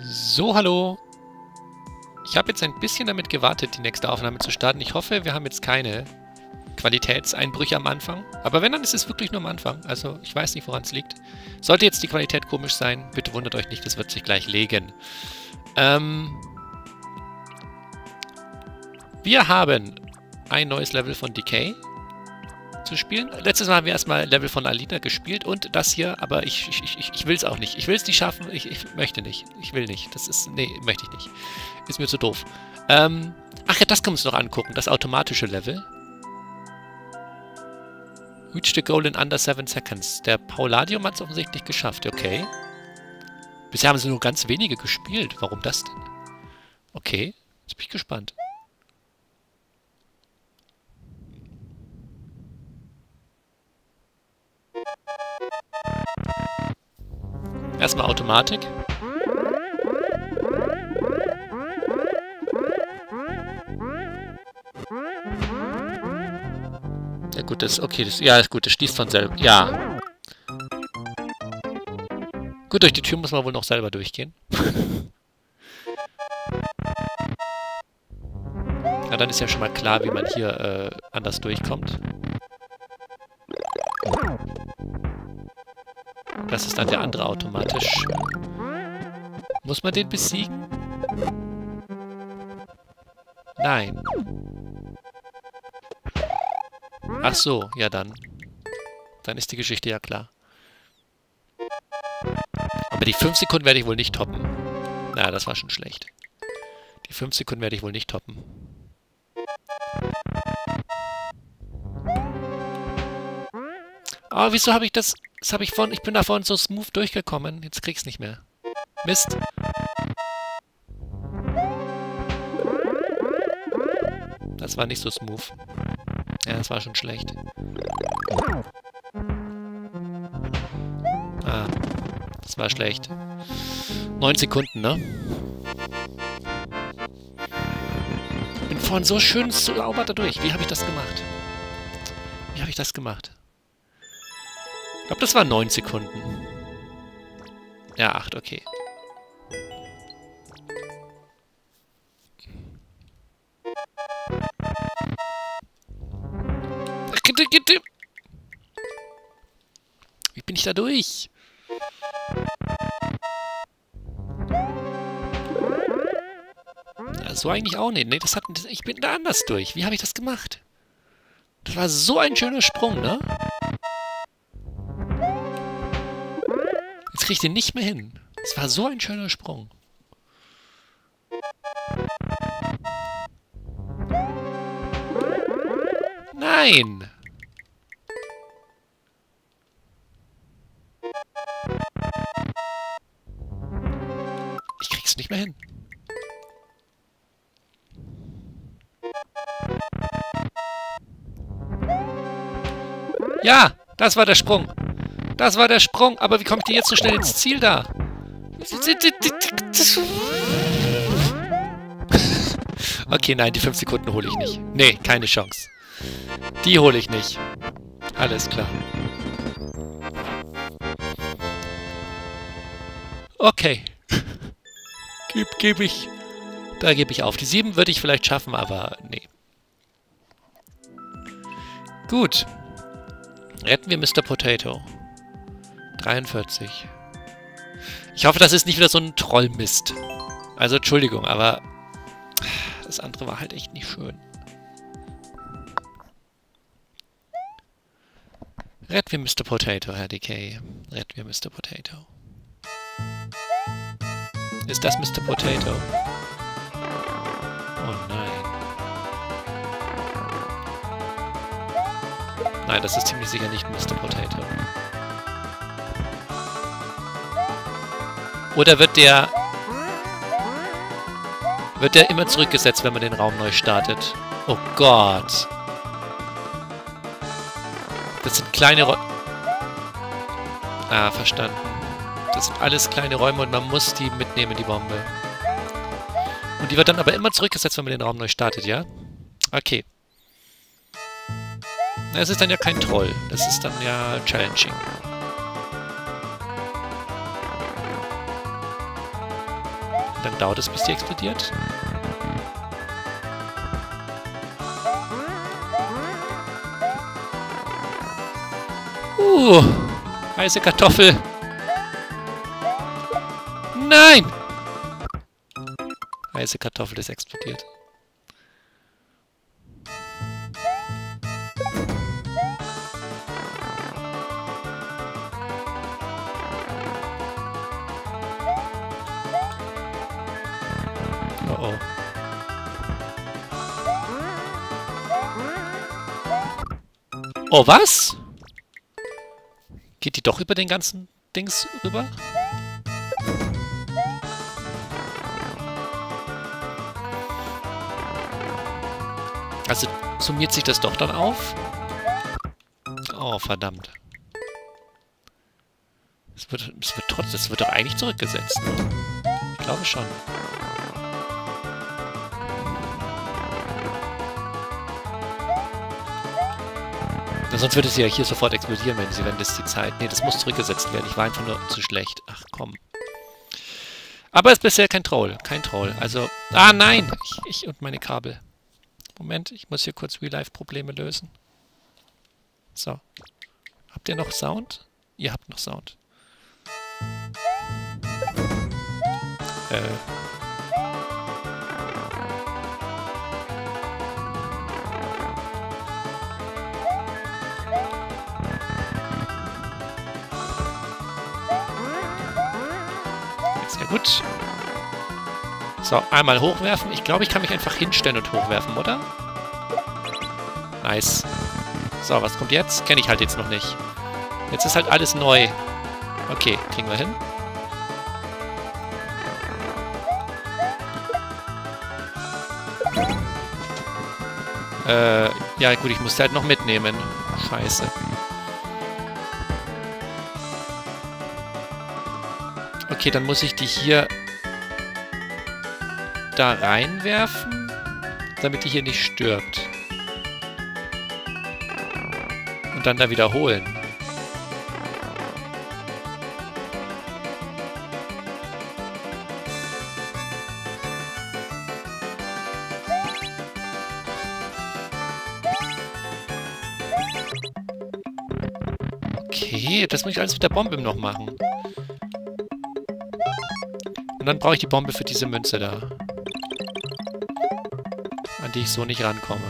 So, hallo. Ich habe jetzt ein bisschen damit gewartet, die nächste Aufnahme zu starten. Ich hoffe, wir haben jetzt keine Qualitätseinbrüche am Anfang. Aber wenn, dann ist es wirklich nur am Anfang. Also, ich weiß nicht, woran es liegt. Sollte jetzt die Qualität komisch sein, bitte wundert euch nicht, das wird sich gleich legen. Ähm, wir haben ein neues Level von Decay zu spielen. Letztes Mal haben wir erstmal Level von Alina gespielt und das hier, aber ich, ich, ich, ich will es auch nicht. Ich will es nicht schaffen, ich, ich möchte nicht. Ich will nicht. Das ist, nee, möchte ich nicht. Ist mir zu doof. Ähm, ach ja, das können wir uns noch angucken, das automatische Level. Reach the goal in under 7 seconds. Der Pauladium hat es offensichtlich geschafft, okay. Bisher haben sie nur ganz wenige gespielt. Warum das denn? Okay, jetzt bin ich gespannt. Erstmal Automatik. Ja gut, das okay, das ja ist gut, das schließt von selber. Ja. Gut, durch die Tür muss man wohl noch selber durchgehen. ja, dann ist ja schon mal klar, wie man hier äh, anders durchkommt. Das ist dann der andere automatisch. Muss man den besiegen? Nein. Ach so, ja dann. Dann ist die Geschichte ja klar. Aber die 5 Sekunden werde ich wohl nicht toppen. Na, das war schon schlecht. Die 5 Sekunden werde ich wohl nicht toppen. Oh, wieso habe ich das... Das habe ich von... Ich bin da vorhin so smooth durchgekommen. Jetzt krieg's nicht mehr. Mist. Das war nicht so smooth. Ja, das war schon schlecht. Ah, das war schlecht. Neun Sekunden, ne? Bin vorhin so schön sauber da durch. Wie habe ich das gemacht? Wie habe ich das gemacht? Das waren 9 Sekunden. Ja, 8, okay. Wie bin ich da durch? Ja, so eigentlich auch nicht. Nee, das hat, ich bin da anders durch. Wie habe ich das gemacht? Das war so ein schöner Sprung, ne? Ich den nicht mehr hin. Es war so ein schöner Sprung. Nein! Ich krieg's nicht mehr hin. Ja, das war der Sprung. Das war der Sprung. Aber wie komme ich denn jetzt so schnell ins Ziel da? Okay, nein, die 5 Sekunden hole ich nicht. Nee, keine Chance. Die hole ich nicht. Alles klar. Okay. Gebe geb ich. Da gebe ich auf. Die 7 würde ich vielleicht schaffen, aber nee. Gut. Retten wir Mr. Potato. 43. Ich hoffe, das ist nicht wieder so ein Trollmist. Also, Entschuldigung, aber das andere war halt echt nicht schön. Retten wir Mr. Potato, Herr Decay. Retten wir Mr. Potato. Ist das Mr. Potato? Oh nein. Nein, das ist ziemlich sicher nicht Mr. Potato. Oder wird der... Wird der immer zurückgesetzt, wenn man den Raum neu startet? Oh Gott. Das sind kleine Räume... Ah, verstanden. Das sind alles kleine Räume und man muss die mitnehmen, die Bombe. Und die wird dann aber immer zurückgesetzt, wenn man den Raum neu startet, ja? Okay. Es ist dann ja kein Troll. Das ist dann ja challenging. Lange dauert es, bis die explodiert? Uh, heiße Kartoffel. Nein! Heiße Kartoffel ist explodiert. Oh, was? Geht die doch über den ganzen Dings rüber? Also summiert sich das doch dann auf? Oh, verdammt. Es wird, es wird trotzdem, es wird doch eigentlich zurückgesetzt. Ich glaube schon. Sonst würde sie ja hier sofort explodieren, wenn sie, wenn das die Zeit... Nee, das muss zurückgesetzt werden. Ich war einfach nur zu schlecht. Ach, komm. Aber es ist bisher kein Troll. Kein Troll. Also... Ah, nein! Ich, ich und meine Kabel. Moment, ich muss hier kurz Real-Life-Probleme lösen. So. Habt ihr noch Sound? Ihr habt noch Sound. Äh... gut. So, einmal hochwerfen. Ich glaube, ich kann mich einfach hinstellen und hochwerfen, oder? Nice. So, was kommt jetzt? Kenne ich halt jetzt noch nicht. Jetzt ist halt alles neu. Okay, kriegen wir hin. Äh, ja gut, ich muss halt noch mitnehmen. Scheiße. Okay, dann muss ich die hier da reinwerfen, damit die hier nicht stirbt. Und dann da wiederholen. Okay, das muss ich alles mit der Bombe noch machen. Und dann brauche ich die Bombe für diese Münze da. An die ich so nicht rankomme.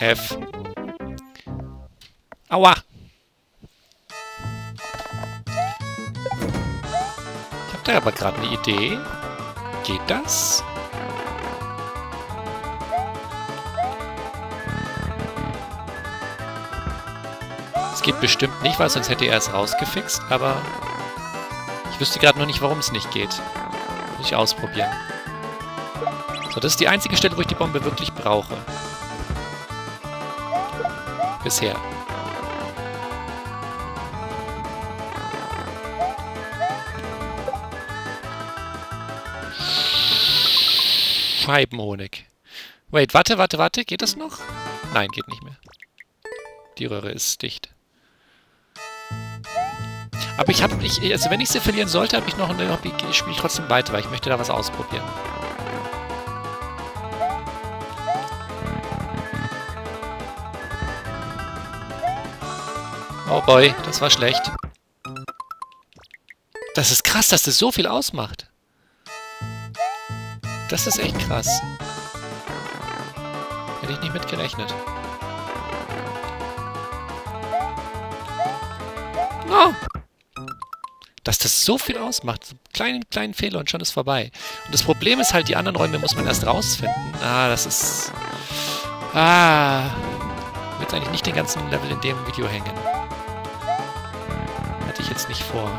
F. Aua! Ich habe da aber gerade eine Idee. Geht das? Geht bestimmt nicht, weil sonst hätte er es rausgefixt, aber ich wüsste gerade noch nicht, warum es nicht geht. Muss ich ausprobieren. So, das ist die einzige Stelle, wo ich die Bombe wirklich brauche. Bisher. Scheibenhonig. Wait, warte, warte, warte. Geht das noch? Nein, geht nicht mehr. Die Röhre ist dicht. Aber ich habe, ich, also wenn ich sie verlieren sollte, habe ich noch eine Hobby, spiele ich trotzdem weiter, weil ich möchte da was ausprobieren. Oh boy, das war schlecht. Das ist krass, dass das so viel ausmacht. Das ist echt krass. Hätte ich nicht mit gerechnet. Oh! So viel ausmacht. So einen kleinen, kleinen Fehler und schon ist vorbei. Und das Problem ist halt, die anderen Räume muss man erst rausfinden. Ah, das ist... Ah... Ich will jetzt eigentlich nicht den ganzen Level in dem Video hängen. Hatte ich jetzt nicht vor.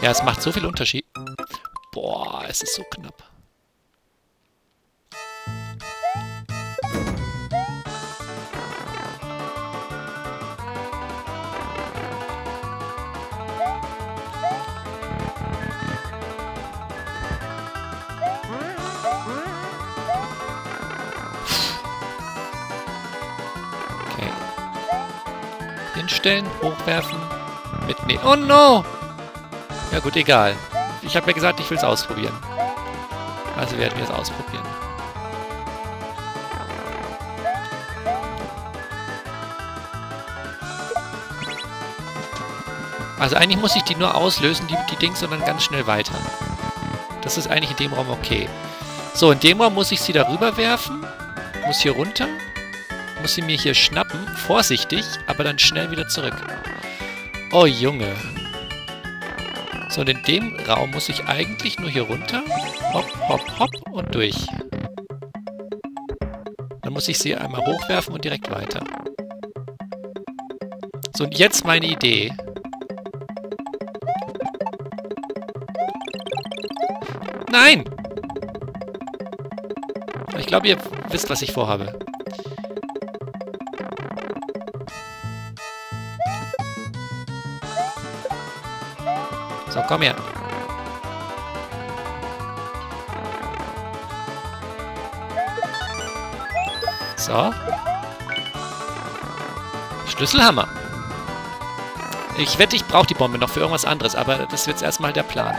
Ja, es macht so viel Unterschied. Boah, es ist so knapp. Hinstellen, hochwerfen, mitnehmen. Oh no! Ja gut, egal. Ich habe ja gesagt, ich will es ausprobieren. Also werden wir es ausprobieren. Also eigentlich muss ich die nur auslösen, die, die Dings, und dann ganz schnell weiter. Das ist eigentlich in dem Raum okay. So, in dem Raum muss ich sie darüber werfen. Muss hier runter. Muss sie mir hier schnappen. Vorsichtig, aber dann schnell wieder zurück. Oh, Junge. So, und in dem Raum muss ich eigentlich nur hier runter. Hopp, hopp, hopp und durch. Dann muss ich sie einmal hochwerfen und direkt weiter. So, und jetzt meine Idee. Nein! Ich glaube, ihr wisst, was ich vorhabe. Komm her. So. Schlüsselhammer. Ich wette, ich brauche die Bombe noch für irgendwas anderes, aber das wird jetzt erstmal der Plan.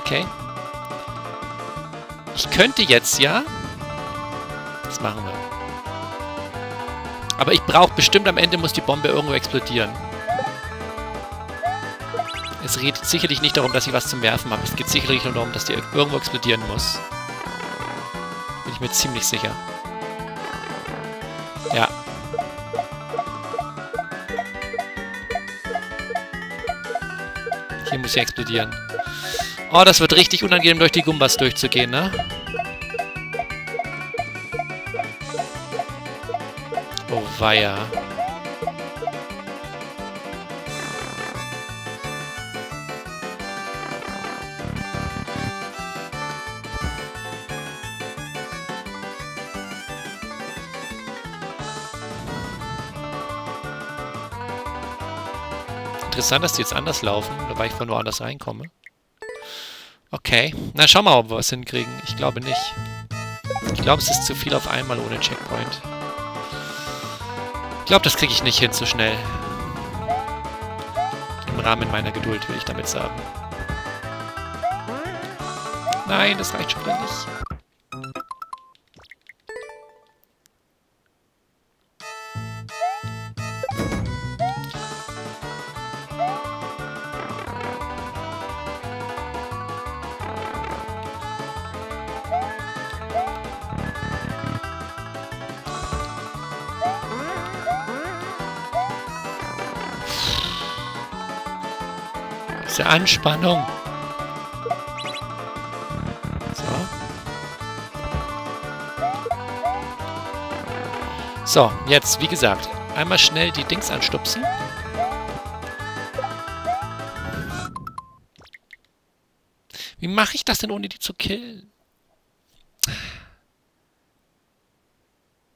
Okay. Ich könnte jetzt ja... Das machen wir. Aber ich brauche bestimmt am Ende muss die Bombe irgendwo explodieren. Es geht sicherlich nicht darum, dass ich was zum Werfen habe. Es geht sicherlich nur darum, dass die irgendwo explodieren muss. Bin ich mir ziemlich sicher. Ja. Hier muss sie explodieren. Oh, das wird richtig unangenehm, durch die Gumbas durchzugehen, ne? Oh, weia. Interessant, dass die jetzt anders laufen, weil ich von woanders reinkomme. Okay. Na, schauen wir mal, ob wir was hinkriegen. Ich glaube nicht. Ich glaube, es ist zu viel auf einmal ohne Checkpoint. Ich glaube, das kriege ich nicht hin so schnell. Im Rahmen meiner Geduld, will ich damit sagen. Nein, das reicht schon wieder nicht. Anspannung. So. So, jetzt, wie gesagt, einmal schnell die Dings anstupsen. Wie mache ich das denn, ohne die zu killen?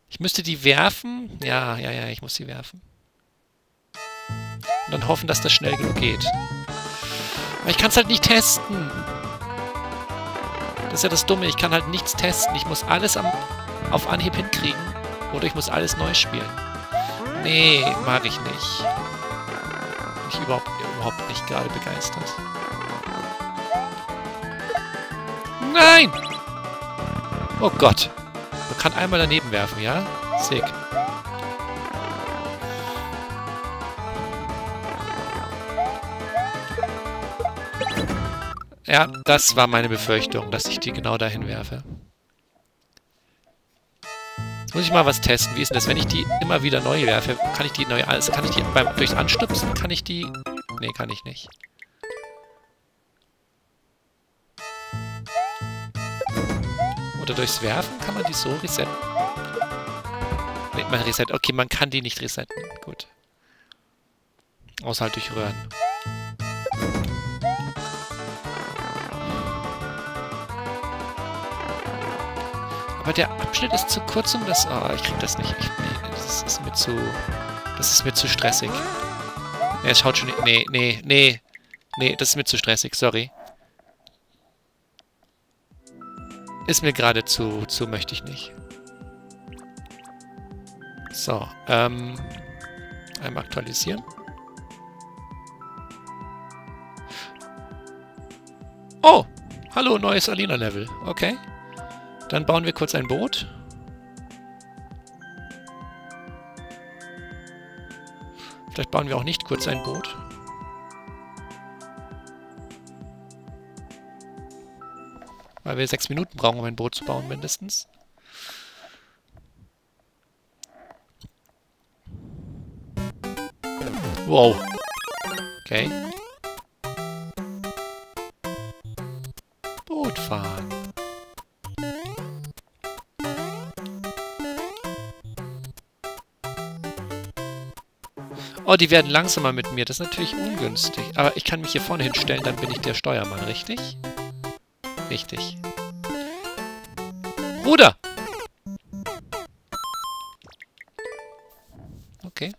Ich müsste die werfen. Ja, ja, ja, ich muss sie werfen. Und dann hoffen, dass das schnell genug geht. Aber ich kann es halt nicht testen. Das ist ja das Dumme. Ich kann halt nichts testen. Ich muss alles am, auf Anhieb hinkriegen. Oder ich muss alles neu spielen. Nee, mag ich nicht. Bin ich überhaupt, überhaupt nicht gerade begeistert. Nein! Oh Gott. Man kann einmal daneben werfen, ja? Sick. Ja, das war meine Befürchtung, dass ich die genau dahin werfe. Jetzt muss ich mal was testen. Wie ist denn das, wenn ich die immer wieder neu werfe? Kann ich die neu... Also kann ich die beim durchs Anstupsen, kann ich die... Nee, kann ich nicht. Oder durchs Werfen kann man die so resetten? Nee, man reset. Okay, man kann die nicht resetten. Gut. Außer halt durch Röhren. Aber der Abschnitt ist zu kurz, um das... Oh, ich krieg das nicht. Ich, nee, das ist mir zu... Das ist mir zu stressig. Nee, es schaut schon... Nee, nee, nee. Nee, das ist mir zu stressig, sorry. Ist mir gerade zu... zu möchte ich nicht. So, ähm... Einmal aktualisieren. Oh! Hallo, neues Alina-Level. Okay. Dann bauen wir kurz ein Boot. Vielleicht bauen wir auch nicht kurz ein Boot. Weil wir sechs Minuten brauchen, um ein Boot zu bauen, mindestens. Wow. Okay. Oh, die werden langsamer mit mir. Das ist natürlich ungünstig. Aber ich kann mich hier vorne hinstellen, dann bin ich der Steuermann, richtig? Richtig. Ruder! Okay.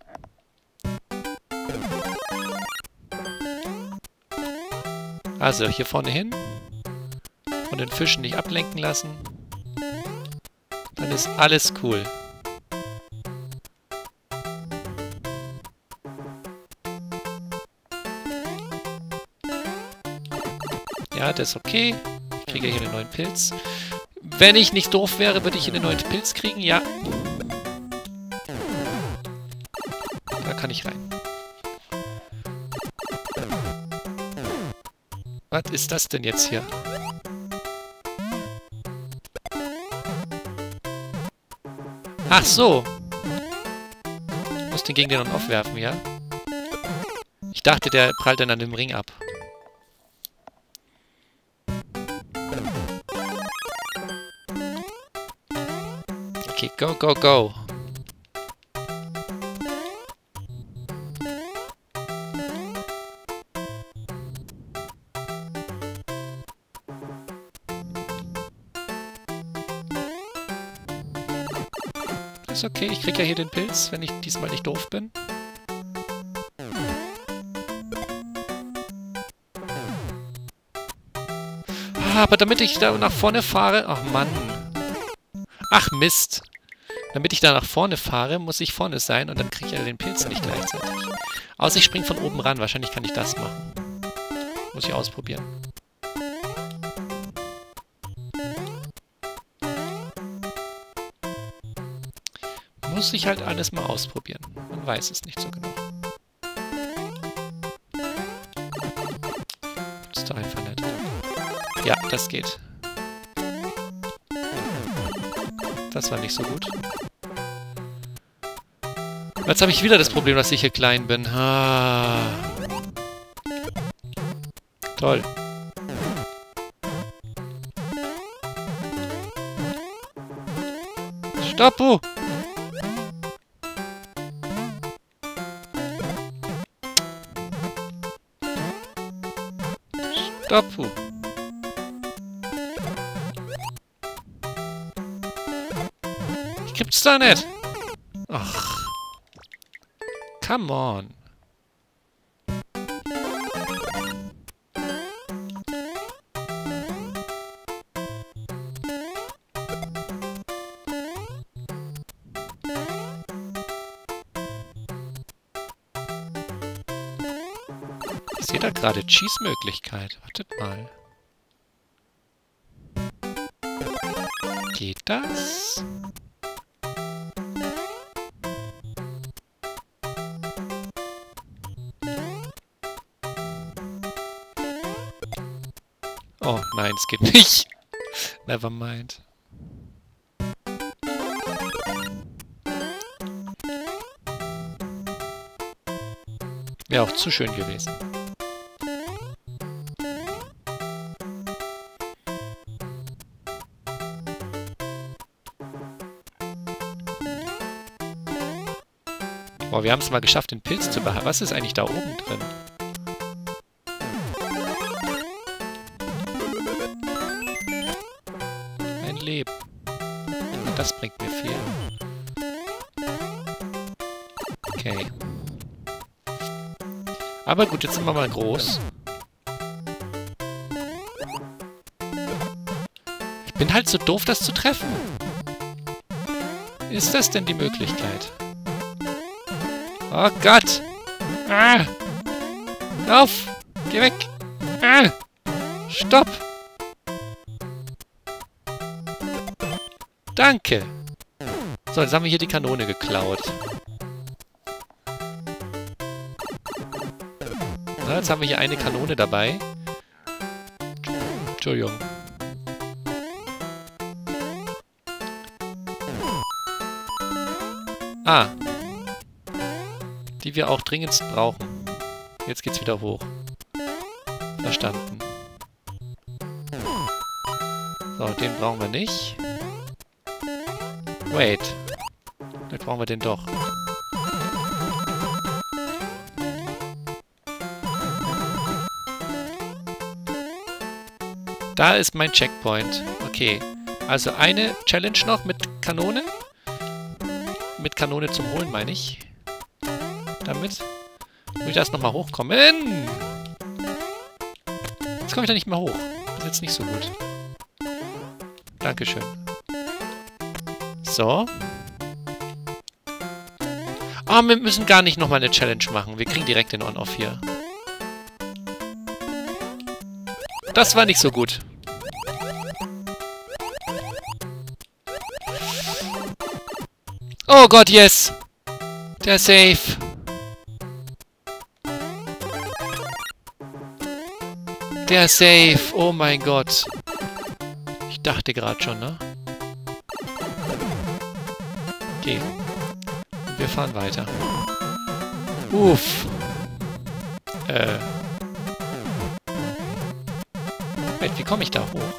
Also, hier vorne hin. Von den Fischen nicht ablenken lassen. Dann ist alles cool. Ja, das ist okay. Ich kriege hier einen neuen Pilz. Wenn ich nicht doof wäre, würde ich hier einen neuen Pilz kriegen, ja. Da kann ich rein. Was ist das denn jetzt hier? Ach so. Ich muss den gegen den On-Off werfen, ja? Ich dachte, der prallt dann an dem Ring ab. Go, go, go. Ist okay, ich krieg ja hier den Pilz, wenn ich diesmal nicht doof bin. Ah, aber damit ich da nach vorne fahre... Ach, Mann. Ach, Mist. Damit ich da nach vorne fahre, muss ich vorne sein und dann kriege ich ja den Pilz nicht gleichzeitig. Außer ich springe von oben ran. Wahrscheinlich kann ich das machen. Muss ich ausprobieren. Muss ich halt alles mal ausprobieren. Man weiß es nicht so genau. ist doch einfach nett. Ja, das geht. Das war nicht so gut. Jetzt habe ich wieder das Problem, dass ich hier klein bin. Ah. Toll. Stoppu! Stoppu! Gibt's da nicht? Come on. Ich da gerade Cheese-Möglichkeit. Wartet mal. Geht das? Oh, nein, es geht nicht. Never mind. Wäre auch zu schön gewesen. Boah, wir haben es mal geschafft, den Pilz zu behalten. Was ist eigentlich da oben drin? Das bringt mir viel. Okay. Aber gut, jetzt sind wir mal groß. Ich bin halt so doof, das zu treffen. Ist das denn die Möglichkeit? Oh Gott! Ah! Lauf! Geh weg! Ah! Stopp! Danke! So, jetzt haben wir hier die Kanone geklaut. Na, jetzt haben wir hier eine Kanone dabei. Entschuldigung. Ah. Die wir auch dringendst brauchen. Jetzt geht's wieder hoch. Verstanden. So, den brauchen wir nicht. Wait. Vielleicht brauchen wir den doch. Da ist mein Checkpoint. Okay. Also eine Challenge noch mit Kanone. Mit Kanone zum Holen, meine ich. Damit. Muss ich erst nochmal hochkommen. Jetzt komme ich da nicht mehr hoch. Das ist jetzt nicht so gut. Dankeschön. So. Ah, oh, wir müssen gar nicht nochmal eine Challenge machen. Wir kriegen direkt den On-Off hier. Das war nicht so gut. Oh Gott, yes! Der Safe. Der Safe. Oh mein Gott. Ich dachte gerade schon, ne? Okay. Wir fahren weiter. Uff. Äh. Wait, wie komme ich da hoch?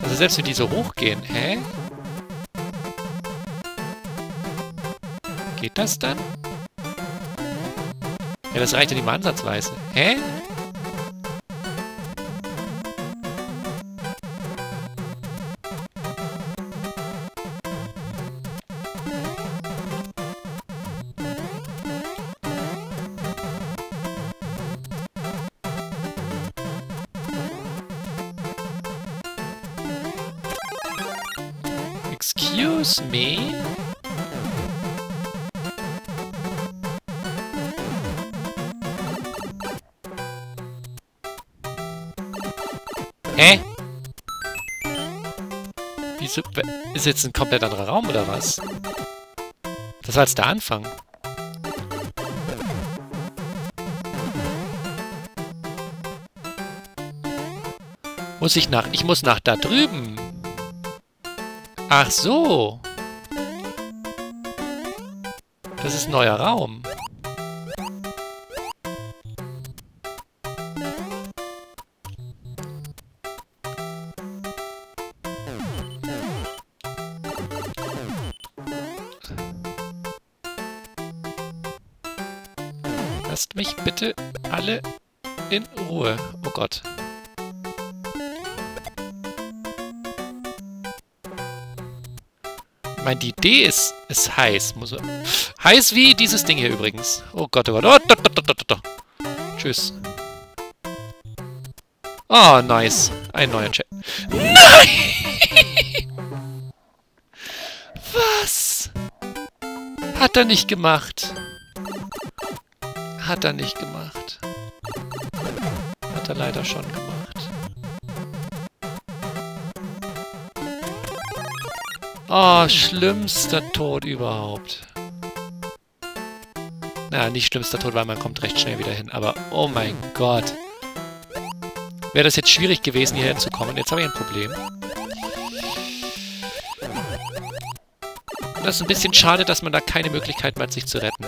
Also selbst wenn die so hochgehen, hä? Geht das dann? Ja, das reicht ja nicht mal ansatzweise. Hä? Ist jetzt ein komplett anderer Raum oder was? Das war jetzt der Anfang. Muss ich nach... Ich muss nach da drüben. Ach so. Das ist ein neuer Raum. Ruhe. Oh Gott. meine, die Idee ist, ist heiß. Muss, heiß wie dieses Ding hier übrigens. Oh Gott, oh Gott. Oh, da, da, da, Tschüss. Oh, nice. Ein neuer Chat. Nein! Was? Hat er nicht gemacht. Hat er nicht gemacht. Er leider schon gemacht. Oh, schlimmster Tod überhaupt. Naja, nicht schlimmster Tod, weil man kommt recht schnell wieder hin. Aber, oh mein Gott. Wäre das jetzt schwierig gewesen, hierher zu kommen. Jetzt habe ich ein Problem. Das ist ein bisschen schade, dass man da keine Möglichkeit hat, sich zu retten.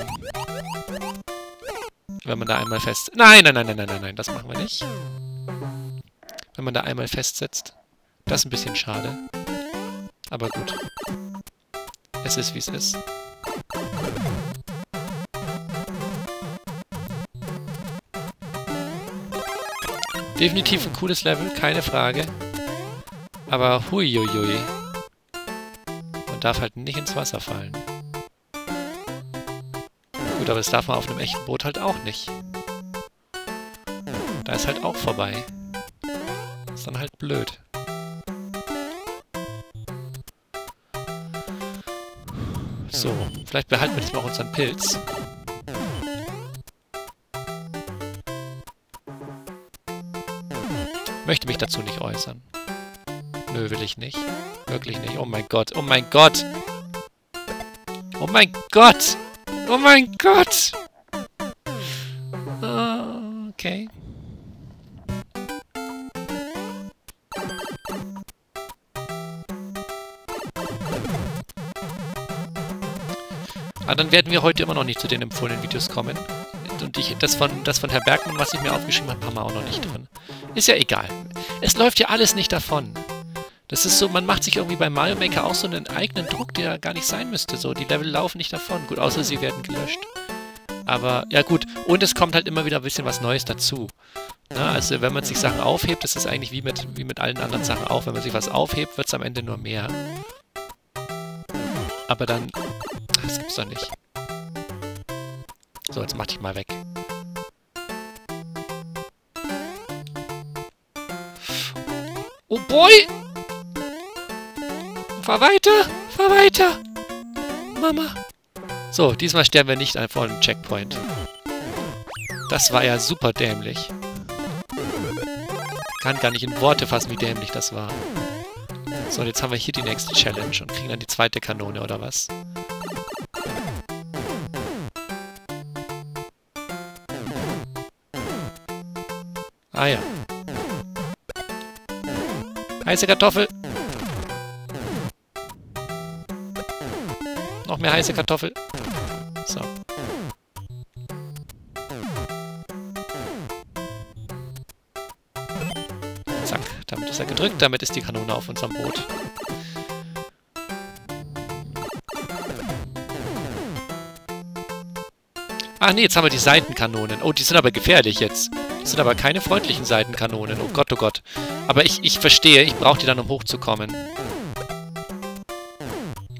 Wenn man da einmal fest... Nein, nein, nein, nein, nein, nein, nein, das machen wir nicht. Wenn man da einmal festsetzt. Das ist ein bisschen schade. Aber gut. Es ist, wie es ist. Definitiv ein cooles Level, keine Frage. Aber huiuiui. Man darf halt nicht ins Wasser fallen. Gut, aber das darf man auf einem echten Boot halt auch nicht. Da ist halt auch vorbei. Ist dann halt blöd. So, vielleicht behalten wir jetzt mal unseren Pilz. Möchte mich dazu nicht äußern. Nö, will ich nicht. Wirklich nicht. Oh mein Gott. Oh mein Gott. Oh mein Gott. Oh mein Gott. Uh, okay. Aber dann werden wir heute immer noch nicht zu den empfohlenen Videos kommen. Und ich, das, von, das von Herr Bergmann, was ich mir aufgeschrieben habe, haben wir auch noch nicht drin. Ist ja egal. Es läuft ja alles nicht davon. Das ist so, man macht sich irgendwie bei Mario Maker auch so einen eigenen Druck, der gar nicht sein müsste. So, die Level laufen nicht davon. Gut, außer sie werden gelöscht. Aber, ja gut. Und es kommt halt immer wieder ein bisschen was Neues dazu. Na, also, wenn man sich Sachen aufhebt, das ist eigentlich wie mit, wie mit allen anderen Sachen auch. Wenn man sich was aufhebt, wird es am Ende nur mehr. Aber dann das gibt's doch nicht. So, jetzt mach dich mal weg. Oh boy! Fahr weiter! Fahr weiter! Mama! So, diesmal sterben wir nicht vor einem Checkpoint. Das war ja super dämlich. Kann gar nicht in Worte fassen, wie dämlich das war. So, und jetzt haben wir hier die nächste Challenge und kriegen dann die zweite Kanone, oder was? Ah ja. Heiße Kartoffel. Noch mehr heiße Kartoffel. So. Zack, damit ist er gedrückt. Damit ist die Kanone auf unserem Boot. Ach nee, jetzt haben wir die Seitenkanonen. Oh, die sind aber gefährlich jetzt. Das sind aber keine freundlichen Seitenkanonen. Oh Gott, oh Gott. Aber ich, ich verstehe, ich brauche die dann, um hochzukommen.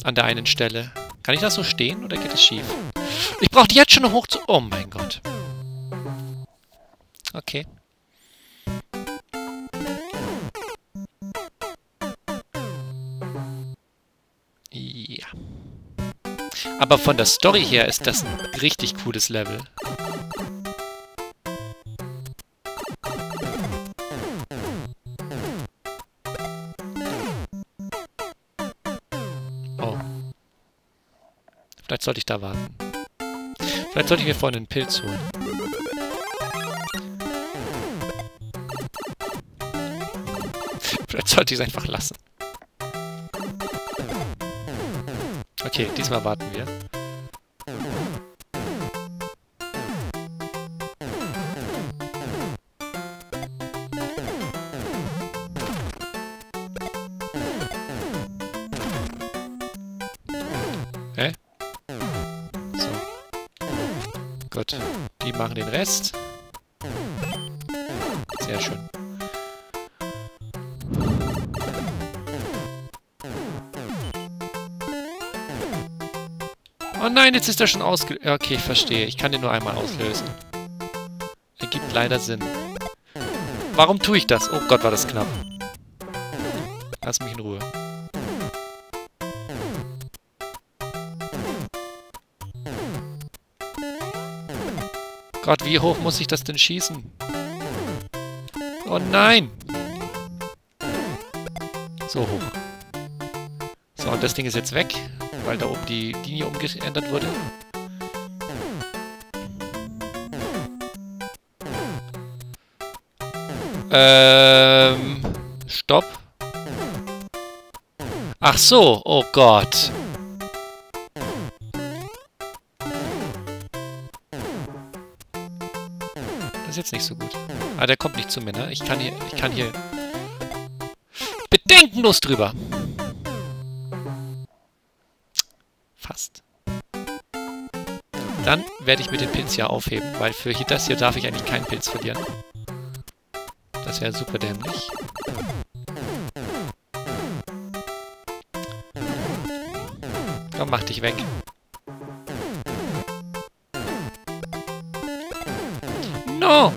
An der einen Stelle. Kann ich das so stehen oder geht es schief? Ich brauche die jetzt schon, hoch zu... Oh mein Gott. Okay. Ja. Aber von der Story her ist das ein richtig cooles Level. Vielleicht sollte ich da warten. Vielleicht sollte ich mir vorhin einen Pilz holen. Vielleicht sollte ich es einfach lassen. Okay, diesmal warten wir. Jetzt ist er schon ausgelöst. Okay, ich verstehe. Ich kann den nur einmal auslösen. Ergibt leider Sinn. Warum tue ich das? Oh Gott, war das knapp. Lass mich in Ruhe. Gott, wie hoch muss ich das denn schießen? Oh nein! So hoch. So, und das Ding ist jetzt weg, weil da oben die Linie umgeändert wurde. Ähm... Stopp. Ach so, oh Gott. ist jetzt nicht so gut. Ah, der kommt nicht zu mir, ne? Ich kann hier, ich kann hier bedenkenlos drüber. Werde ich mit dem Pilz ja aufheben, weil für das hier darf ich eigentlich keinen Pilz verlieren. Das wäre super dämlich. Komm, mach dich weg. No!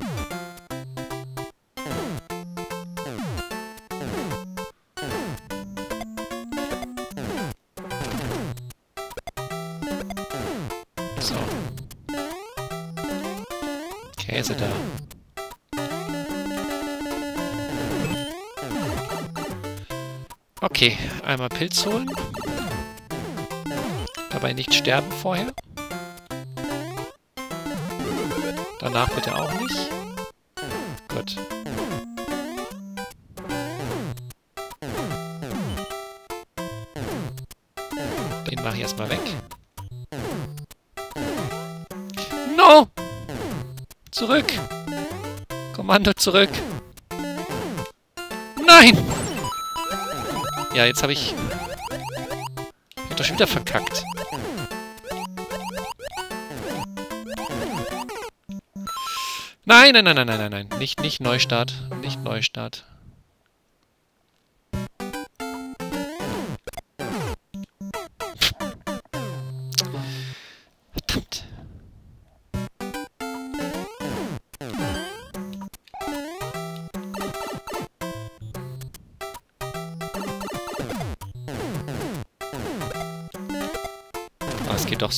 Einmal Pilz holen. Dabei nicht sterben vorher. Danach bitte auch nicht. Gut. Den mache ich erstmal weg. No! Zurück! Kommando zurück! Nein! Ja, jetzt habe ich... Ich hab doch schon wieder verkackt. Nein, nein, nein, nein, nein, nein, nein. Nicht, nicht Neustart. Nicht Neustart.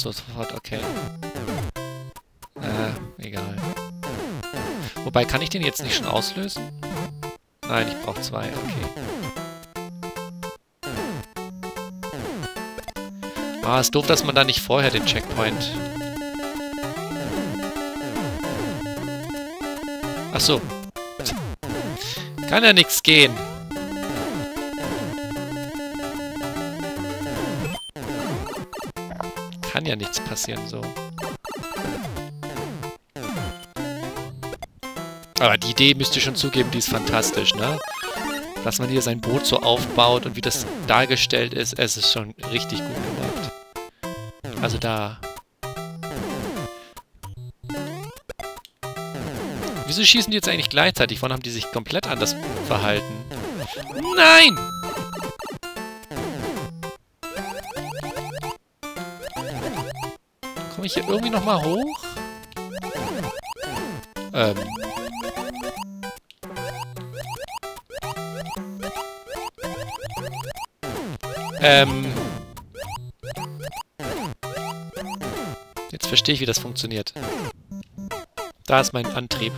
So sofort, okay. Äh, egal. Wobei, kann ich den jetzt nicht schon auslösen? Nein, ich brauche zwei, okay. Ah, ist doof, dass man da nicht vorher den Checkpoint... Ach so. Kann ja nichts gehen. Kann ja nichts passieren, so. Aber die Idee müsst ihr schon zugeben, die ist fantastisch, ne? Dass man hier sein Boot so aufbaut und wie das dargestellt ist, es ist schon richtig gut gemacht. Also da... Wieso schießen die jetzt eigentlich gleichzeitig? Vorhin haben die sich komplett anders verhalten. Nein! Komme ich hier irgendwie nochmal hoch? Ähm... Ähm. Jetzt verstehe ich, wie das funktioniert. Da ist mein Antrieb.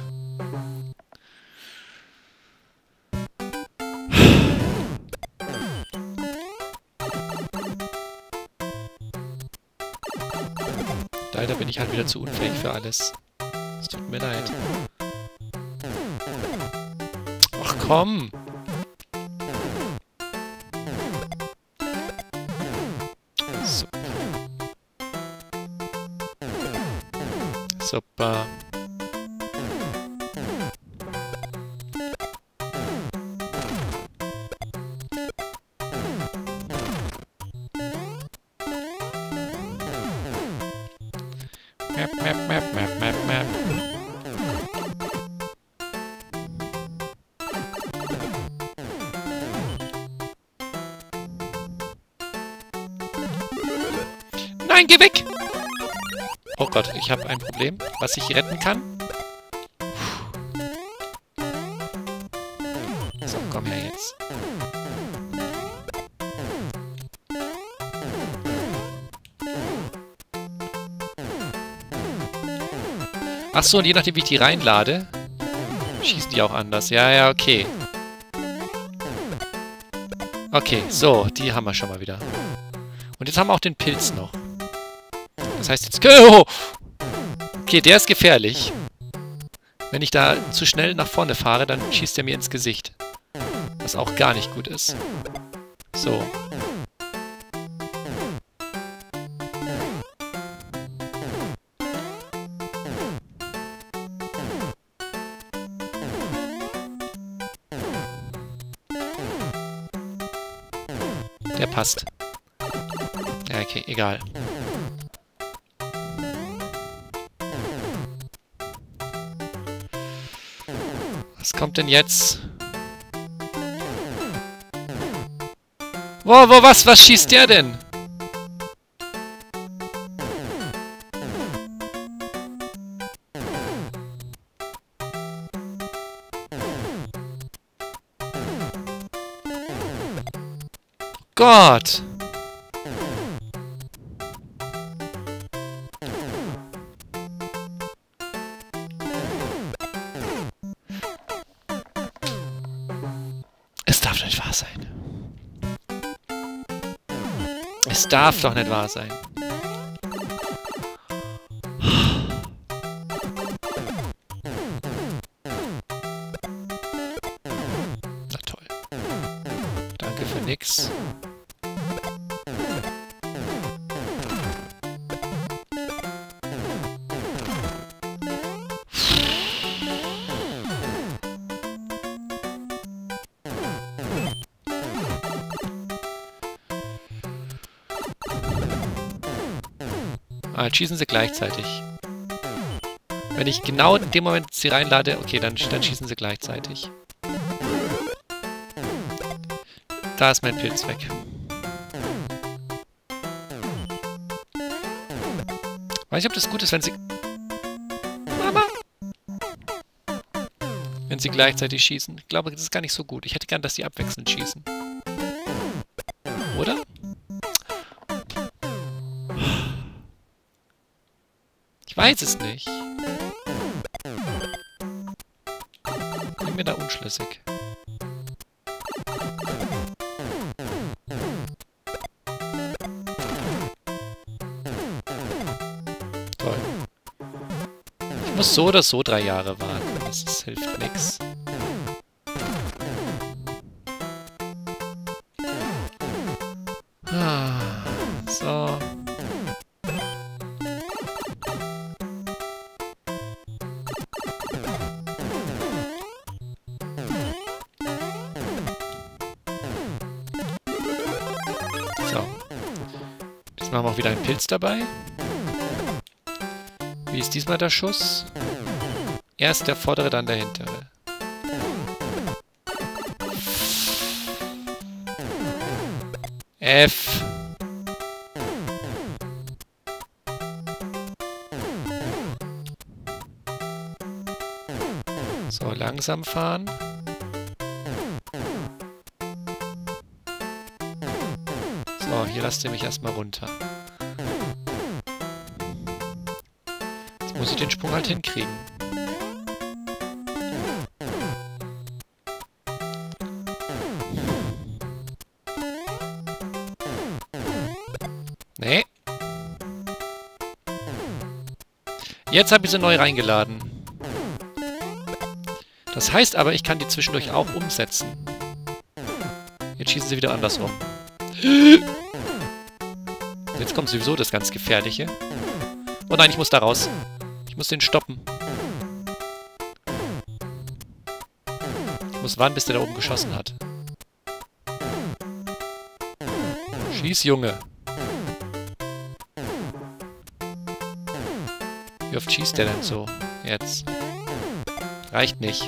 Bin ich halt wieder zu unfähig für alles. Es tut mir leid. Ach komm! Gott, ich habe ein Problem, was ich retten kann. So, komm her jetzt. Ach so, und je nachdem, wie ich die reinlade, schießen die auch anders. Ja, ja, okay. Okay, so, die haben wir schon mal wieder. Und jetzt haben wir auch den Pilz noch. Das heißt jetzt... Oh! Okay, der ist gefährlich. Wenn ich da zu schnell nach vorne fahre, dann schießt er mir ins Gesicht. Was auch gar nicht gut ist. So. Der passt. Ja, okay, egal. Kommt denn jetzt? Wo, wo, was, was schießt der denn? darf darf doch nicht wahr sein. Schießen sie gleichzeitig. Wenn ich genau in dem Moment sie reinlade, okay, dann, dann schießen sie gleichzeitig. Da ist mein Pilz weg. Weiß nicht, ob das gut ist, wenn sie... Mama! Wenn sie gleichzeitig schießen. Ich glaube, das ist gar nicht so gut. Ich hätte gern, dass sie abwechselnd schießen. Weiß es nicht. Bin mir da unschlüssig. Toll. Ich muss so oder so drei Jahre warten. Das hilft nichts. Pilz dabei. Wie ist diesmal der Schuss? Erst der vordere, dann der hintere. F. So, langsam fahren. So, hier lasst ihr mich erstmal runter. Ich den Sprung halt hinkriegen. Nee. Jetzt habe ich sie neu reingeladen. Das heißt aber, ich kann die zwischendurch auch umsetzen. Jetzt schießen sie wieder andersrum. Jetzt kommt sowieso das ganz Gefährliche. Oh nein, ich muss da raus. Ich muss den stoppen. Ich muss warten, bis der da oben geschossen hat. Schieß, Junge. Wie oft schießt der denn so? Jetzt. Reicht nicht.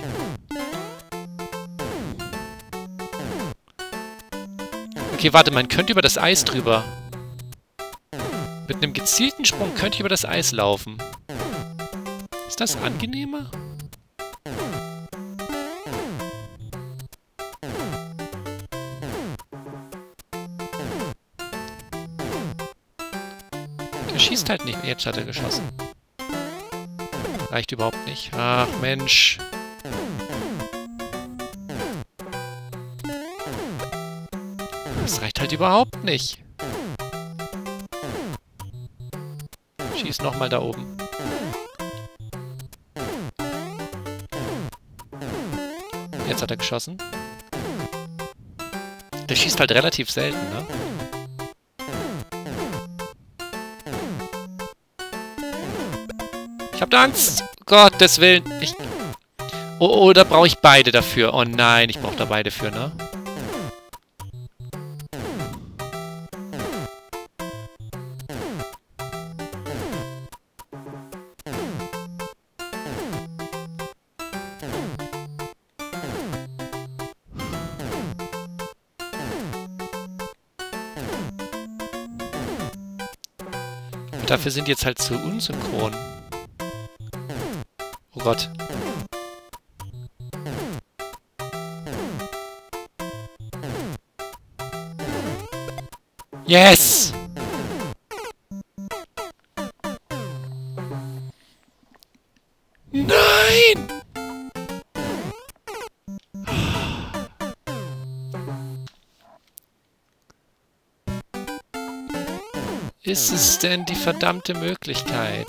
Okay, warte, man könnte über das Eis drüber. Mit einem gezielten Sprung könnte ich über das Eis laufen. Ist das angenehmer? Der schießt halt nicht. Jetzt hat er geschossen. Reicht überhaupt nicht. Ach, Mensch. Das reicht halt überhaupt nicht. Schieß nochmal da oben. Jetzt hat er geschossen. Der schießt halt relativ selten, ne? Ich hab Angst! Gottes Willen! Ich... Oh, oder brauche ich beide dafür? Oh nein, ich brauche da beide für, ne? Dafür sind jetzt halt zu unsynchron. Oh Gott. Yes! Ist es denn die verdammte Möglichkeit?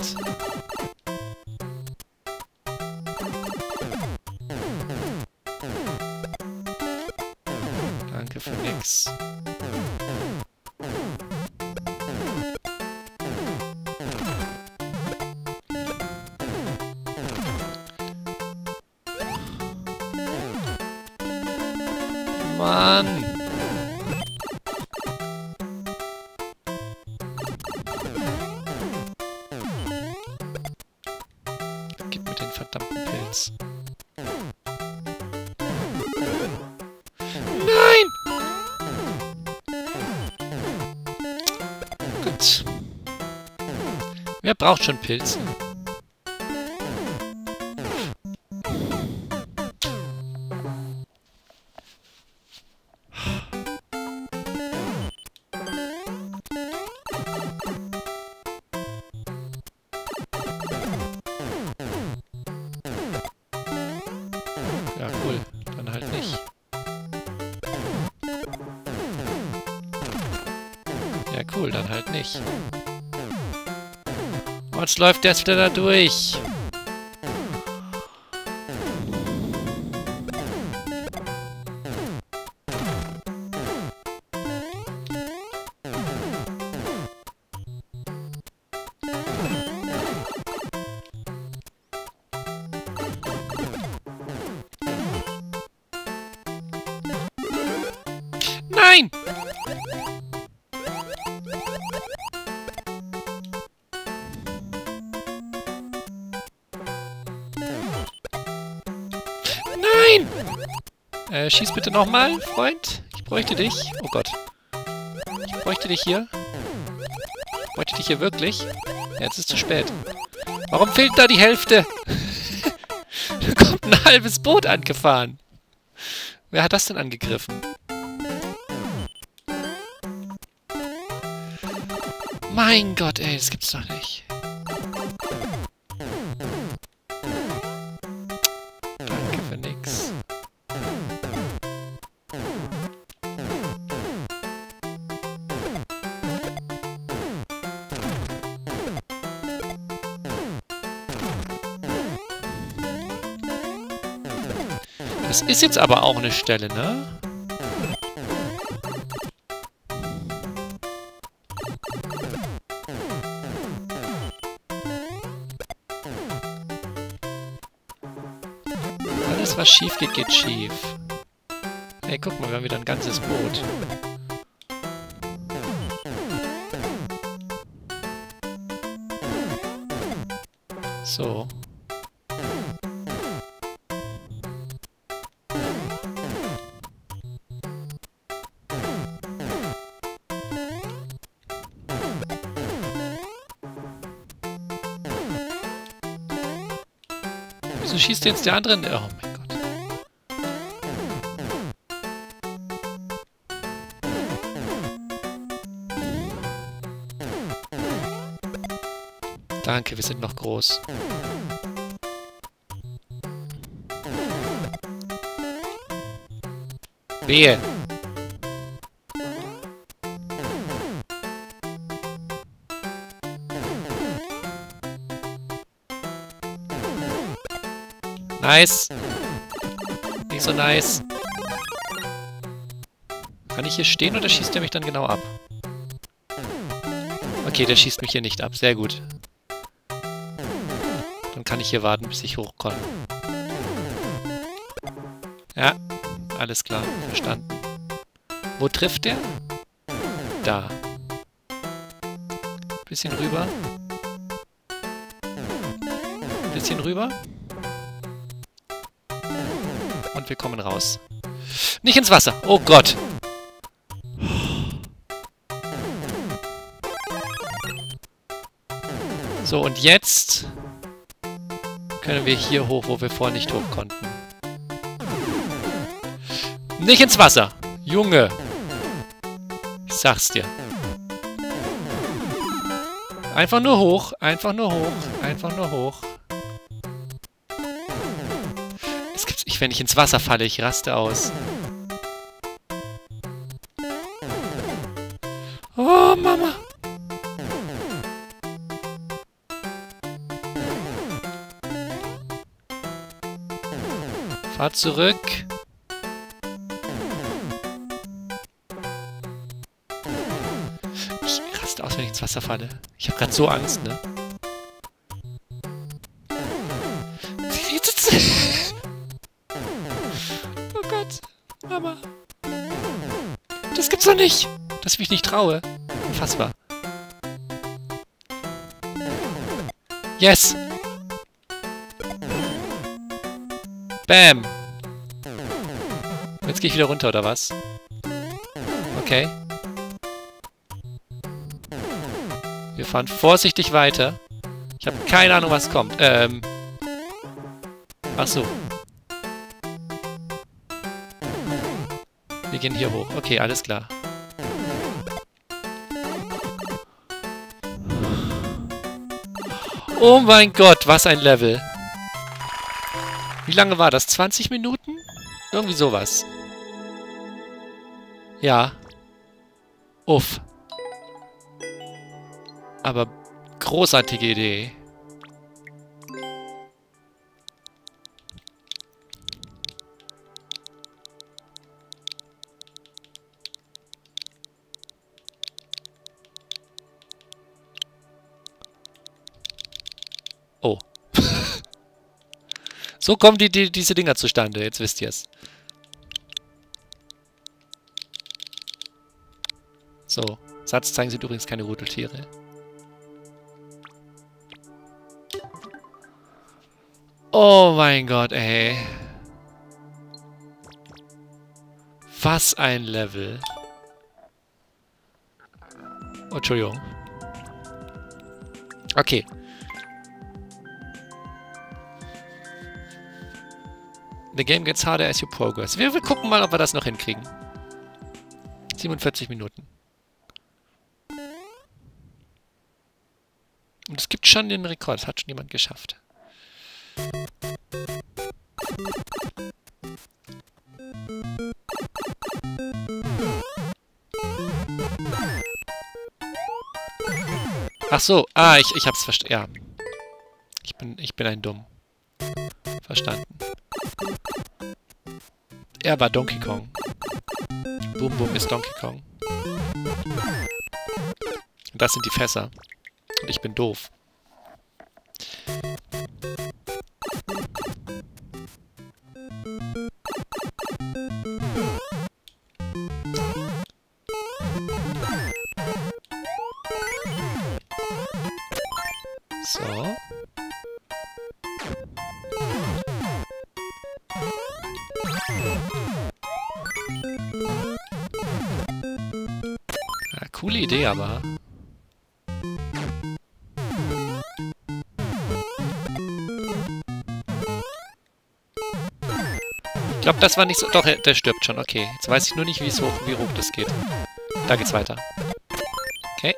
Braucht schon Pilze? Läuft der wieder durch. Äh, schieß bitte nochmal, Freund. Ich bräuchte dich. Oh Gott. Ich bräuchte dich hier. Ich bräuchte dich hier wirklich. Ja, jetzt ist zu spät. Warum fehlt da die Hälfte? da kommt ein halbes Boot angefahren. Wer hat das denn angegriffen? Mein Gott, ey, das gibt's doch nicht. Ist jetzt aber auch eine Stelle, ne? Alles, was schief geht, geht schief. Hey, guck mal, wir haben wieder ein ganzes Boot. Schießt jetzt der andere? Oh mein Gott. Danke, wir sind noch groß. Wehe. Nice. Nicht so nice. Kann ich hier stehen oder schießt er mich dann genau ab? Okay, der schießt mich hier nicht ab. Sehr gut. Dann kann ich hier warten, bis ich hochkomme. Ja, alles klar. Verstanden. Wo trifft der? Da. Bisschen rüber. Bisschen rüber. Und wir kommen raus. Nicht ins Wasser! Oh Gott! So, und jetzt können wir hier hoch, wo wir vorher nicht hoch konnten. Nicht ins Wasser! Junge! Ich sag's dir. Einfach nur hoch, einfach nur hoch, einfach nur hoch. wenn ich ins Wasser falle. Ich raste aus. Oh, Mama. Fahr zurück. Ich raste aus, wenn ich ins Wasser falle. Ich habe gerade so Angst, ne? Nicht. Dass ich mich nicht traue. Unfassbar. Yes! Bam! Jetzt gehe ich wieder runter, oder was? Okay. Wir fahren vorsichtig weiter. Ich habe keine Ahnung, was kommt. Ähm. Ach so. Wir gehen hier hoch. Okay, alles klar. Oh mein Gott, was ein Level. Wie lange war das? 20 Minuten? Irgendwie sowas. Ja. Uff. Aber großartige Idee. So kommen die, die, diese Dinger zustande, jetzt wisst ihr es. So, Satzzeichen sind übrigens keine Rudeltiere. Oh mein Gott, ey. Was ein Level. Oh, Entschuldigung. Okay. The game gets harder as you progress. Wir, wir gucken mal, ob wir das noch hinkriegen. 47 Minuten. Und es gibt schon den Rekord. Das hat schon jemand geschafft. Ach so, ah, ich, ich hab's verstanden. Ja. Ich bin, ich bin ein Dumm. Verstanden. Er war Donkey Kong. Boom Boom ist Donkey Kong. Und das sind die Fässer. Und ich bin doof. Das war nicht so... Doch, der stirbt schon. Okay. Jetzt weiß ich nur nicht, wie hoch, wie hoch das geht. Da geht's weiter. Okay.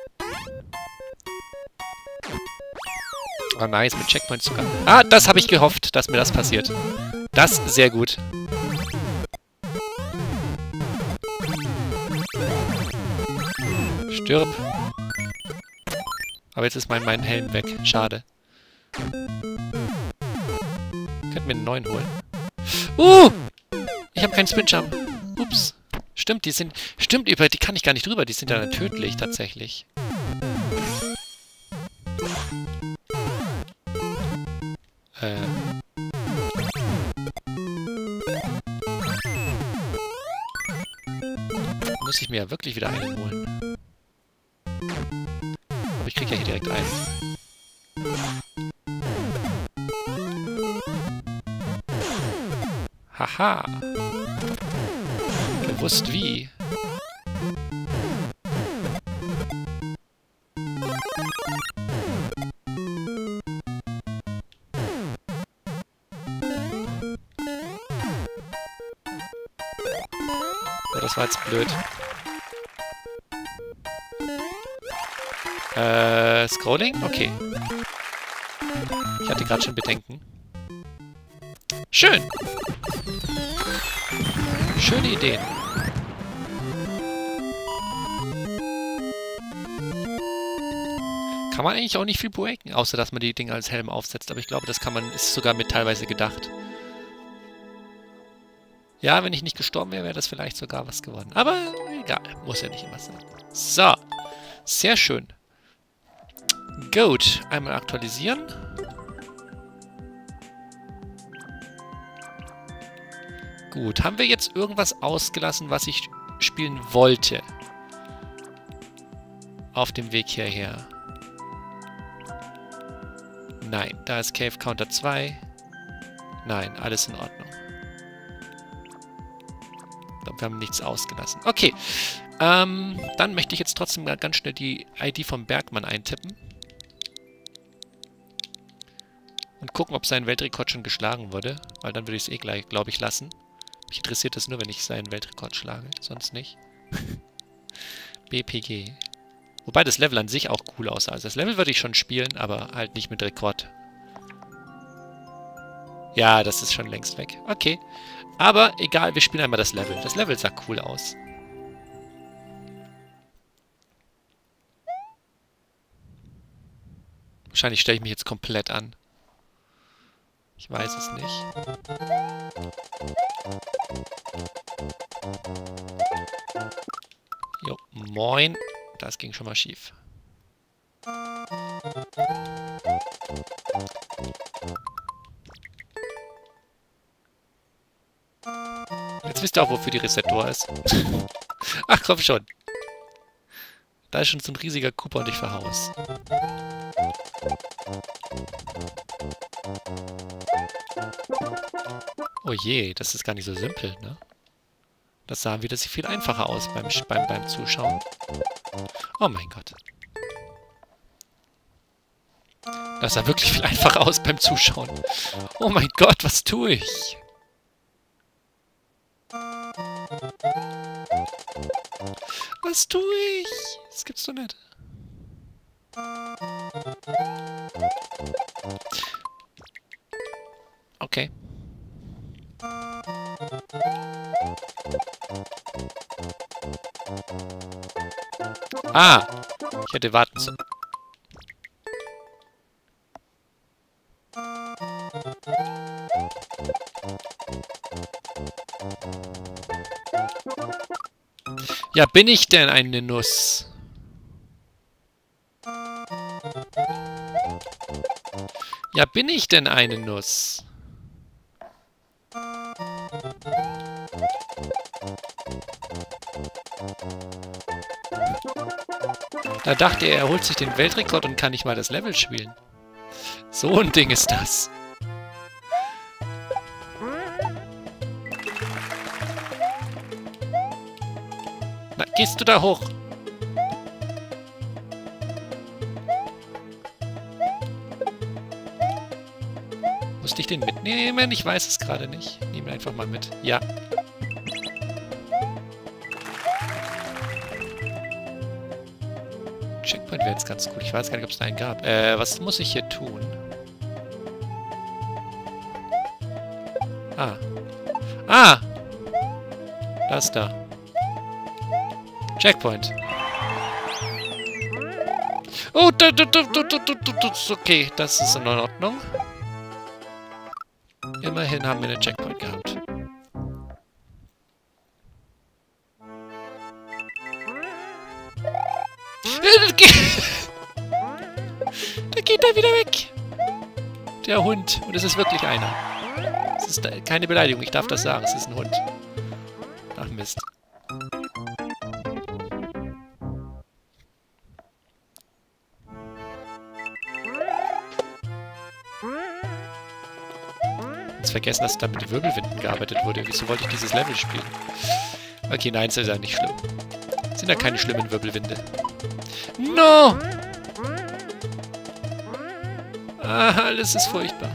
Oh, nice. Mit Checkpoints sogar. Ah, das habe ich gehofft, dass mir das passiert. Das sehr gut. Stirb. Aber jetzt ist mein, mein Helm weg. Schade. Könnten mir einen neuen holen. Uh! Ich habe keinen Spinjump. Ups. Stimmt, die sind... Stimmt, über die kann ich gar nicht drüber. Die sind ja tödlich, tatsächlich. Ähm... Muss ich mir ja wirklich wieder einen holen. Aber ich krieg ja hier direkt einen. Haha. Gewusst wie. Ja, das war jetzt blöd. Äh, Scrolling? Okay. Ich hatte gerade schon Bedenken. Schön! Schöne Ideen. Kann man eigentlich auch nicht viel breaken, außer dass man die Dinge als Helm aufsetzt. Aber ich glaube, das kann man, ist sogar mit teilweise gedacht. Ja, wenn ich nicht gestorben wäre, wäre das vielleicht sogar was geworden. Aber egal, muss ja nicht immer sein. So, sehr schön. Gut, einmal aktualisieren. Gut, haben wir jetzt irgendwas ausgelassen, was ich spielen wollte? Auf dem Weg hierher. Nein, da ist Cave Counter 2. Nein, alles in Ordnung. Wir haben nichts ausgelassen. Okay, ähm, dann möchte ich jetzt trotzdem ganz schnell die ID vom Bergmann eintippen. Und gucken, ob sein Weltrekord schon geschlagen wurde. Weil dann würde ich es eh gleich, glaube ich, lassen. Mich interessiert das nur, wenn ich seinen Weltrekord schlage. Sonst nicht. BPG. Wobei das Level an sich auch cool aussah. Also das Level würde ich schon spielen, aber halt nicht mit Rekord. Ja, das ist schon längst weg. Okay. Aber egal, wir spielen einmal das Level. Das Level sah cool aus. Wahrscheinlich stelle ich mich jetzt komplett an. Ich weiß es nicht. Jo, moin. Das ging schon mal schief. Jetzt wisst ihr auch, wofür die Reset-Door ist. Ach, komm schon. Da ist schon so ein riesiger Cooper und ich verhaus. Oh je, das ist gar nicht so simpel, ne? Das sah wieder viel einfacher aus beim, beim, beim Zuschauen. Oh mein Gott. Das sah wirklich viel einfacher aus beim Zuschauen. Oh mein Gott, was tue ich? Ah! Ich hätte warten sollen. Ja, bin ich denn eine Nuss? Ja, bin ich denn eine Nuss? Da dachte er, er holt sich den Weltrekord und kann nicht mal das Level spielen. So ein Ding ist das. Na, gehst du da hoch? Musste ich den mitnehmen? Ich weiß es gerade nicht. Nehmen einfach mal mit. Ja. Checkpoint wäre jetzt ganz cool. Ich weiß gar nicht, ob es da einen gab. Äh, was muss ich hier tun? Ah. Ah! Das da. Checkpoint. Oh, da, da, da, da, da, da, da, okay, das ist in Ordnung. Immerhin haben wir einen Checkpoint gehabt. Da geht er wieder weg. Der Hund. Und es ist wirklich einer. Es ist keine Beleidigung, ich darf das sagen. Es ist ein Hund. Ach Mist. vergessen, dass da mit Wirbelwinden gearbeitet wurde. Wieso wollte ich dieses Level spielen? Okay, nein, es ist ja nicht schlimm. Sind ja keine schlimmen Wirbelwinde. No! Ah, alles ist furchtbar.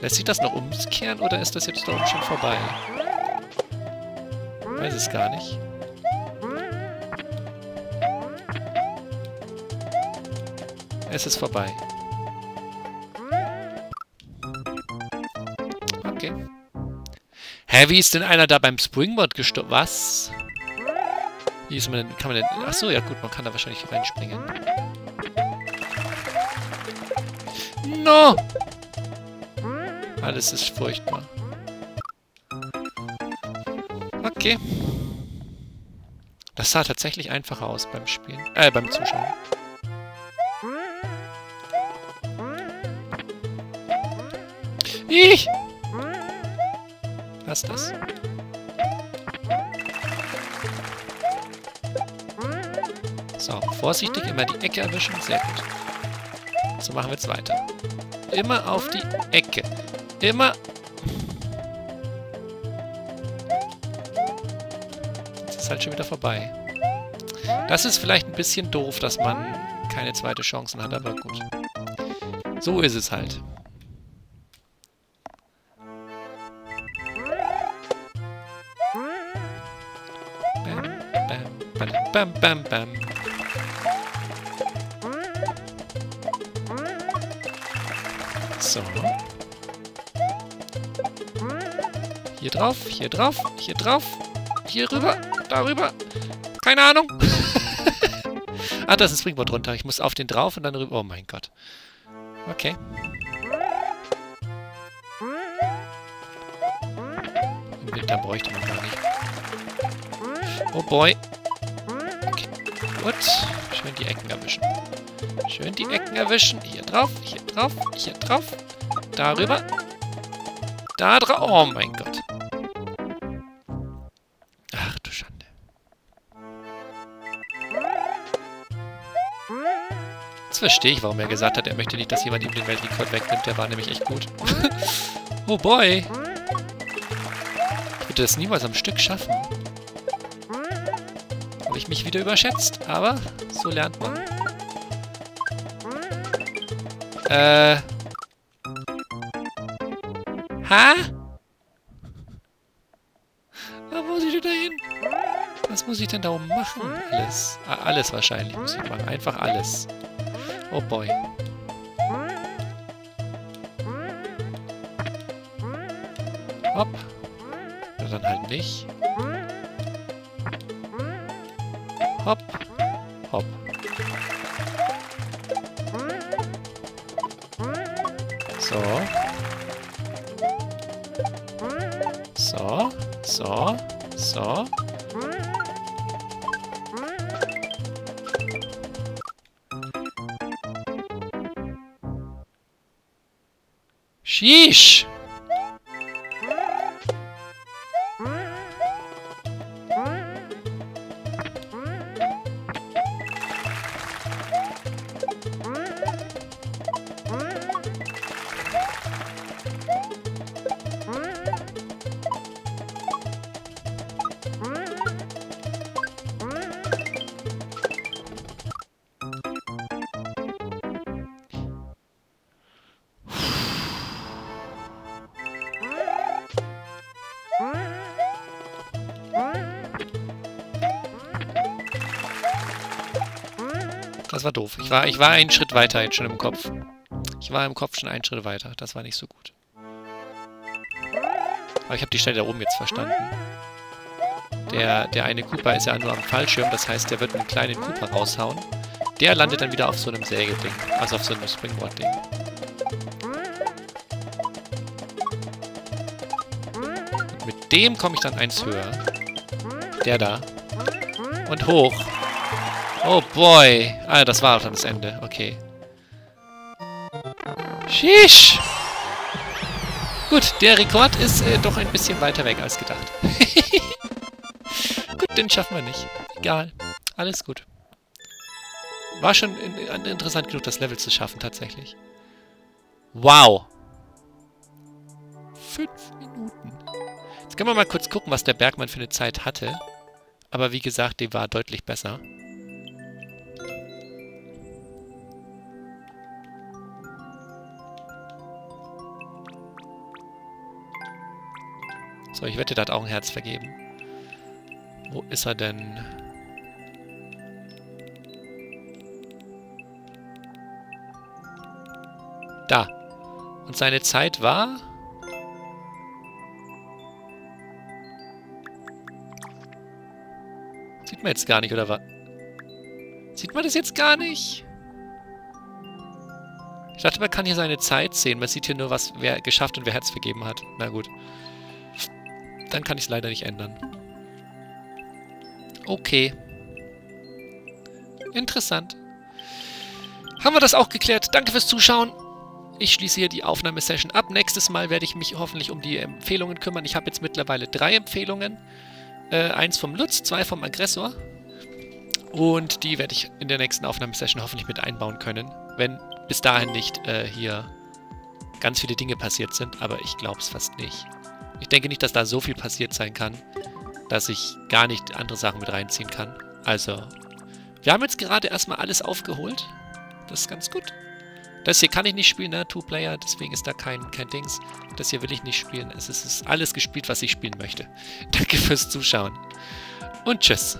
Lässt sich das noch umkehren oder ist das jetzt da oben schon vorbei? Weiß es gar nicht. Es ist vorbei. Hä, wie ist denn einer da beim Springboard gestorben? Was? Wie ist man denn, kann man denn... Achso, ja gut, man kann da wahrscheinlich reinspringen. No! Alles ist furchtbar. Okay. Das sah tatsächlich einfacher aus beim Spielen. Äh, beim Zuschauen. Ich! Was ist das? So, vorsichtig immer die Ecke erwischen. Sehr gut. So machen wir jetzt weiter. Immer auf die Ecke. Immer... Jetzt ist halt schon wieder vorbei. Das ist vielleicht ein bisschen doof, dass man keine zweite Chancen hat, aber gut. So ist es halt. Bam, bam, bam, bam. So. Hier drauf, hier drauf, hier drauf, hier rüber, darüber. Keine Ahnung. ah, da ist ein Springboard runter. Ich muss auf den drauf und dann rüber. Oh mein Gott. Okay. Im Winter bräuchte man gar nicht. Oh boy. Okay, gut. Schön die Ecken erwischen. Schön die Ecken erwischen. Hier drauf, hier drauf, hier drauf. Darüber. Da drauf. Oh mein Gott. Ach du Schande. Jetzt verstehe ich, warum er gesagt hat, er möchte nicht, dass jemand ihm den Weltrekord wegnimmt. Der war nämlich echt gut. oh boy. Ich würde das niemals am Stück schaffen. Habe ich mich wieder überschätzt, aber so lernt man. Äh. Ha? Was muss ich denn da hin? Was muss ich denn da oben machen? Alles. Ah, alles wahrscheinlich muss ich machen. Einfach alles. Oh boy. Hopp. Ja, dann halt nicht. Hopp. Hopp. So. So. Sheesh! War. Ich war, einen Schritt weiter jetzt schon im Kopf. Ich war im Kopf schon einen Schritt weiter. Das war nicht so gut. Aber ich habe die Stelle da oben jetzt verstanden. Der, der eine Cooper ist ja nur am Fallschirm, das heißt, der wird einen kleinen Cooper raushauen. Der landet dann wieder auf so einem Sägeding. Also auf so einem Springboard-Ding. Mit dem komme ich dann eins höher. Der da. Und hoch. Oh boy. Ah, das war auch dann das Ende. Okay. Sheesh. Gut, der Rekord ist äh, doch ein bisschen weiter weg als gedacht. gut, den schaffen wir nicht. Egal. Alles gut. War schon in, in, interessant genug, das Level zu schaffen, tatsächlich. Wow. Fünf Minuten. Jetzt können wir mal kurz gucken, was der Bergmann für eine Zeit hatte. Aber wie gesagt, die war deutlich besser. So, ich wette, der hat auch ein Herz vergeben. Wo ist er denn? Da. Und seine Zeit war... Sieht man jetzt gar nicht, oder was? Sieht man das jetzt gar nicht? Ich dachte, man kann hier seine Zeit sehen. Man sieht hier nur, was wer geschafft und wer Herz vergeben hat. Na gut. Dann kann ich es leider nicht ändern. Okay. Interessant. Haben wir das auch geklärt. Danke fürs Zuschauen. Ich schließe hier die Aufnahmesession ab. Nächstes Mal werde ich mich hoffentlich um die Empfehlungen kümmern. Ich habe jetzt mittlerweile drei Empfehlungen. Äh, eins vom Lutz, zwei vom Aggressor. Und die werde ich in der nächsten Aufnahmesession hoffentlich mit einbauen können. Wenn bis dahin nicht äh, hier ganz viele Dinge passiert sind. Aber ich glaube es fast nicht. Ich denke nicht, dass da so viel passiert sein kann, dass ich gar nicht andere Sachen mit reinziehen kann. Also, wir haben jetzt gerade erstmal alles aufgeholt. Das ist ganz gut. Das hier kann ich nicht spielen, ne? Two-Player, deswegen ist da kein, kein Dings. Das hier will ich nicht spielen. Es ist, es ist alles gespielt, was ich spielen möchte. Danke fürs Zuschauen. Und tschüss.